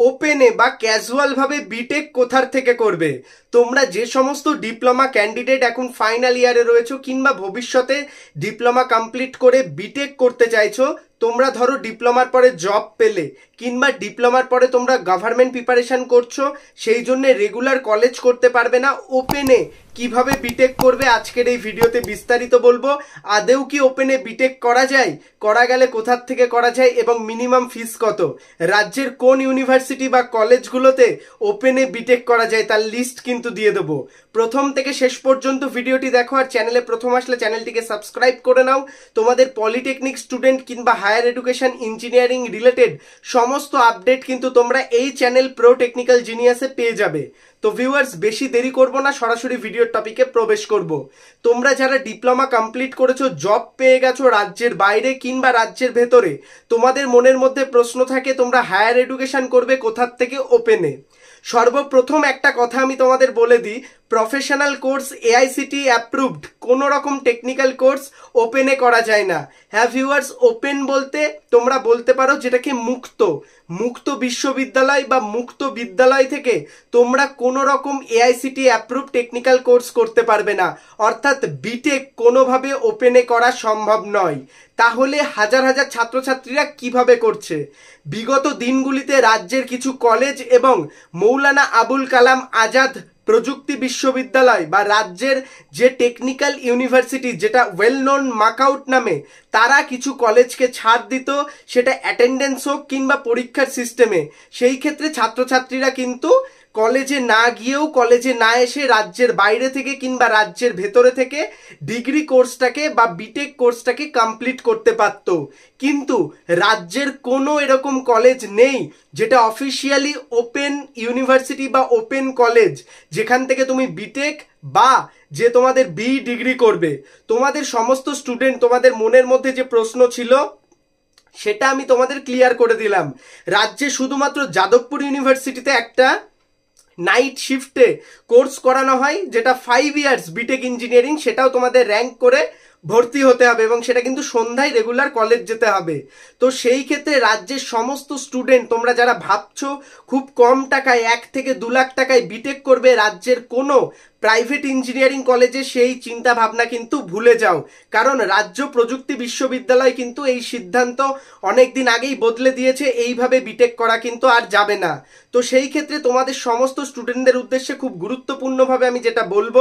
ওপেনে বা ক্যাজুয়াল ভাবে বিটেক কোথার থেকে করবে? তোমরা যে সমস্ত ডিপ্লোমা ক্যান্ডিডেট এখন ফাইনাল ইয়ারে রয়েছো কিংবা ভবিষ্যতে ডিপ্লোমা কমপ্লিট করে বিটেক করতে চাইছো, তোমরা ধরো ডিপ্লোমার পরে জব পেলে কিংবা ডিপ্লোমার পরে তোমরা গভর্নমেন্ট প্রিপারেশান করছ, সেই জন্য রেগুলার কলেজ করতে পারবে না ওপেনে কীভাবে বিটেক করবে আজকের এই ভিডিওতে বিস্তারিত বলব। আদেও কি ওপেনে বিটেক করা যায়? করা গেলে কোথার থেকে করা যায় এবং মিনিমাম ফিস কত? রাজ্যের কোন ইউনিভার্সিটি বা কলেজগুলোতে ওপেনে বিটেক করা যায় তার লিস্ট কিন্তু দিয়ে দেবো। প্রথম থেকে শেষ পর্যন্ত ভিডিওটি দেখো আর চ্যানেলে প্রথম আসলে চ্যানেলটিকে সাবস্ক্রাইব করে নাও। তোমাদের পলিটেকনিক স্টুডেন্ট কিংবা হায়ার এডুকেশন ইঞ্জিনিয়ারিং রিলেটেড সমস্ত আপডেট কিন্তু তোমরা এই চ্যানেল প্রো টেকনিক্যাল জিনিয়াসে পেয়ে যাবে। তো ভিউয়ার্স বেশি দেরি করব না, সরাসরি ভিডিওর টপিকে প্রবেশ করব। তোমরা যারা ডিপ্লোমা কমপ্লিট করেছ জব পেয়ে গেছো রাজ্যের বাইরে কিংবা রাজ্যের ভেতরে, তোমাদের মনের মধ্যে প্রশ্ন থাকে, তোমরা হায়ার এডুকেশন করবে কোথার থেকে ওপেনে সর্বপ্রথম একটা কথা আমি তোমাদের বলে দিই প্রফেশনাল কোর্স এআইসিটি অ্যাপ্রুভড কোনো রকম টেকনিক্যাল কোর্স ওপেনে করা যায় না। হ্যাঁ ভিউয়ার্স ওপেন বলতে তোমরা বলতে পারো যেটাকে মুক্ত। মুক্ত বিশ্ববিদ্যালয় বা মুক্ত বিদ্যালয় থেকে তোমরা কোনো রকম এআইসিটি অ্যাপ্রুভ টেকনিক্যাল কোর্স করতে পারবে না। অর্থাৎ বিটেক কোনোভাবে ওপেনে করা সম্ভব নয়। তাহলে হাজার হাজার ছাত্রছাত্রীরা কীভাবে করছে? বিগত দিনগুলিতে রাজ্যের কিছু কলেজ এবং মৌলানা আবুল কালাম আজাদ প্রযুক্তি বিশ্ববিদ্যালয় বা রাজ্যের যে টেকনিক্যাল ইউনিভার্সিটি যেটা ওয়েল নোন মাকআউট নামে, তারা কিছু কলেজকে ছাড় দিত, সেটা অ্যাটেন্ডেন্স হোক কিংবা পরীক্ষার সিস্টেমে সেই ক্ষেত্রে ছাত্রছাত্রীরা কিন্তু কলেজে না গিয়েও কলেজে না এসে রাজ্যের বাইরে থেকে কিংবা রাজ্যের ভেতরে থেকে ডিগ্রি কোর্সটাকে বা বিটেক কোর্সটাকে কমপ্লিট করতে পারত। কিন্তু রাজ্যের কোনো এরকম কলেজ নেই যেটা অফিসিয়ালি ওপেন ইউনিভার্সিটি বা ওপেন কলেজ যেখান থেকে তুমি বিটেক বা যে তোমাদের বি ডিগ্রি করবে। তোমাদের সমস্ত স্টুডেন্ট তোমাদের মনের মধ্যে যে প্রশ্ন ছিল, সেটা আমি তোমাদের ক্লিয়ার করে দিলাম। রাজ্যে শুধুমাত্র যাদবপুর ইউনিভার্সিটিতে একটা নাইট শিফটে কোর্স করানো হয় যেটা ফাইভ ইয়ার্স বিটেক ইঞ্জিনিয়ারিং সেটাও তোমাদের র্যাঙ্ক করে ভর্তি হতে হবে এবং সেটা কিন্তু সন্ধ্যায় রেগুলার কলেজ যেতে হবে। তো সেই ক্ষেত্রে রাজ্যের সমস্ত স্টুডেন্ট তোমরা যারা ভাবছ খুব কম টাকায়, এক থেকে দু লাখ টাকায় বিটেক করবে, রাজ্যের কোনো প্রাইভেট ইঞ্জিনিয়ারিং কলেজে সেই চিন্তা ভাবনা কিন্তু ভুলে যাও। কারণ রাজ্য প্রযুক্তি বিশ্ববিদ্যালয় কিন্তু এই সিদ্ধান্ত অনেক দিন আগেই বদলে দিয়েছে, এইভাবে বিটেক করা কিন্তু আর যাবে না। তো সেই ক্ষেত্রে তোমাদের সমস্ত স্টুডেন্টদের উদ্দেশ্যে খুব গুরুত্বপূর্ণভাবে আমি যেটা বলব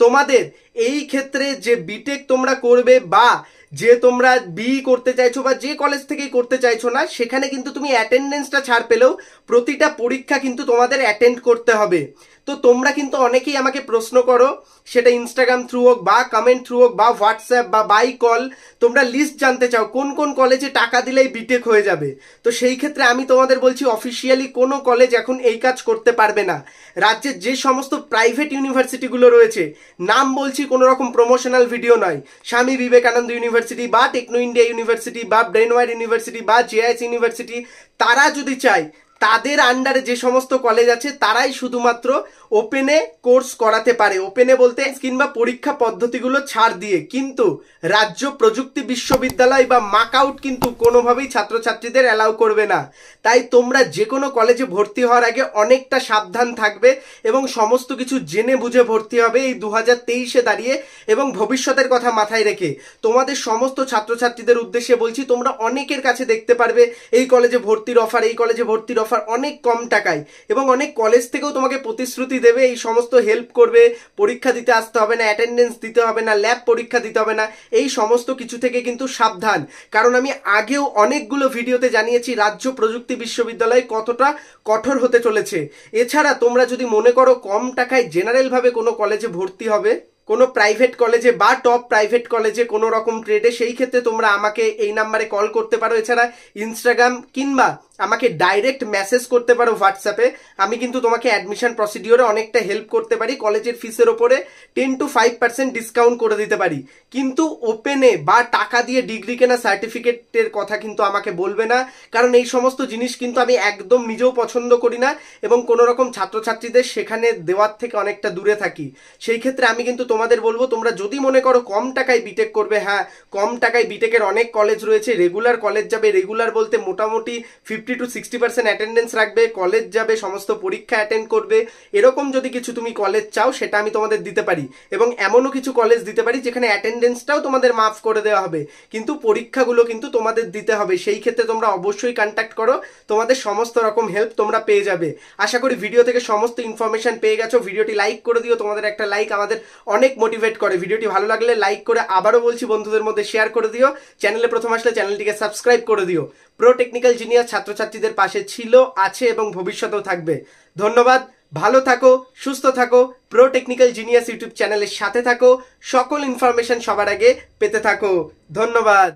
তোমাদের এই ক্ষেত্রে যে বিটেক তোমরা করবে বা যে তোমরা বি করতে চাইছো বা যে কলেজ থেকেই করতে চাইছো না, সেখানে কিন্তু তুমি অ্যাটেন্ডেন্সটা ছাড় পেলেও প্রতিটা পরীক্ষা কিন্তু তোমাদের অ্যাটেন্ড করতে হবে। তো তোমরা কিন্তু অনেকেই আমাকে প্রশ্ন করো, সেটা ইনস্টাগ্রাম থ্রু হোক বা কমেন্ট থ্রু হোক বা হোয়াটসঅ্যাপ বা বাই কল তোমরা লিস্ট জানতে চাও, কোন কোন কলেজে টাকা দিলেই বিটেক হয়ে যাবে। তো সেই ক্ষেত্রে আমি তোমাদের বলছি অফিসিয়ালি কোনো কলেজ এখন এই কাজ করতে পারবে না। রাজ্যের যে সমস্ত প্রাইভেট ইউনিভার্সিটিগুলো রয়েছে, নাম বলছি কোনো রকম প্রমোশনাল ভিডিও নয়। স্বামী বিবেকানন্দ ইউনিভার্সিটি বা টেকনো ইন্ডিয়া ইউনিভার্সিটি বা ব্রেনওয়ার ইউনিভার্সিটি বা জেআইএস ইউনিভার্সিটি তারা যদি চায় তাদের আন্ডারে যে সমস্ত কলেজ আছে, তারাই শুধুমাত্র ওপেনে কোর্স করাতে পারে। ওপেনে বলতে কিংবা পরীক্ষা পদ্ধতিগুলো ছাড় দিয়ে। কিন্তু রাজ্য প্রযুক্তি বিশ্ববিদ্যালয় বা মাকআউট কিন্তু কোনোভাবেই ছাত্রছাত্রীদের অ্যালাউ করবে না। তাই তোমরা যে কোনো কলেজে ভর্তি হওয়ার আগে অনেকটা সাবধান থাকবে এবং সমস্ত কিছু জেনে বুঝে ভর্তি হবে এই দু হাজার তেইশে দাঁড়িয়ে এবং ভবিষ্যতের কথা মাথায় রেখে। তোমাদের সমস্ত ছাত্রছাত্রীদের উদ্দেশ্যে বলছি, তোমরা অনেকের কাছে দেখতে পারবে, এই কলেজে ভর্তির অফার এই কলেজে ভর্তির অফার অনেক কম টাকায় এবং অনেক কলেজ থেকেও তোমাকে প্রতিশ্রুতি দেবে, এই সমস্ত হেল্প করবে, পরীক্ষা দিতে আসতে হবে না অ্যাটেন্ডেন্স দিতে হবে না ল্যাব পরীক্ষা দিতে হবে না, এই সমস্ত কিছু থেকে কিন্তু সাবধান। কারণ আমি আগেও অনেকগুলো ভিডিওতে জানিয়েছি, রাজ্য প্রযুক্তি বিশ্ববিদ্যালয় কতটা কঠোর হতে চলেছে। এছাড়া তোমরা যদি মনে করো কম টাকায় জেনারেলভাবে কোনো কলেজে ভর্তি হবে, কোনো প্রাইভেট কলেজে বা টপ প্রাইভেট কলেজে কোনো রকম ট্রেডে সেই ক্ষেত্রে তোমরা আমাকে এই নাম্বারে কল করতে পারো। এছাড়া ইনস্টাগ্রাম কিংবা আমাকে ডাইরেক্ট মেসেজ করতে পারো হোয়াটসঅ্যাপে আমি কিন্তু তোমাকে অ্যাডমিশন প্রসিডিওরে অনেকটা হেল্প করতে পারি, কলেজের ফিসের ওপরে ten two five percent discount করে দিতে পারি। কিন্তু ওপেনে বা টাকা দিয়ে ডিগ্রি কেনা সার্টিফিকেটের কথা কিন্তু আমাকে বলবে না, কারণ এই সমস্ত জিনিস কিন্তু আমি একদম নিজেও পছন্দ করি না এবং কোনো রকম ছাত্রছাত্রীদের সেখানে দেওয়ার থেকে অনেকটা দূরে থাকি। সেই ক্ষেত্রে আমি কিন্তু তোমাদের বলব, তোমরা যদি মনে করো কম টাকায় বিটেক করবে হ্যাঁ কম টাকায় বিটেকের অনেক কলেজ রয়েছে রেগুলার কলেজ যাবে রেগুলার বলতে মোটামুটি fifty fifty to sixty percent attendance রাখবে কলেজ যাবে, সমস্ত পরীক্ষা অ্যাটেন্ড করবে। এরকম যদি কিছু তুমি কলেজ চাও, সেটা আমি তোমাদের দিতে পারি। এবং এমনও কিছু কলেজ দিতে পারি, যেখানে অ্যাটেন্ডেন্সটাও তোমাদের মাফ করে দেওয়া হবে। কিন্তু পরীক্ষাগুলো কিন্তু তোমাদের দিতে হবে। সেই ক্ষেত্রে তোমরা অবশ্যই কন্ট্যাক্ট করো। তোমাদের সমস্ত রকম হেল্প তোমরা পেয়ে যাবে। আশা করি ভিডিও থেকে সমস্ত ইনফরমেশন পেয়ে গেছো। ভিডিওটি লাইক করে দিও। তোমাদের একটা লাইক আমাদের অনেক মোটিভেট করে। ভিডিওটি ভালো লাগলে লাইক করে আবারও বলছি, বন্ধুদের মধ্যে শেয়ার করে দিও। চ্যানেলে প্রথম আসলে চ্যানেলটিকে সাবস্ক্রাইব করে দিও। প্রো টেকনিক্যাল জিনিয়ার ছাত্রছাত্রীদের পাশে ছিল, আছে এবং ভবিষ্যতেও থাকবে। ধন্যবাদ, ভালো থাকো, সুস্থ থাকো প্রো টেকনিক্যাল জিনিয়াস ইউটিউব চ্যানেলের সাথে থাকো, সকল ইনফরমেশন সবার আগে পেতে থাকো। ধন্যবাদ।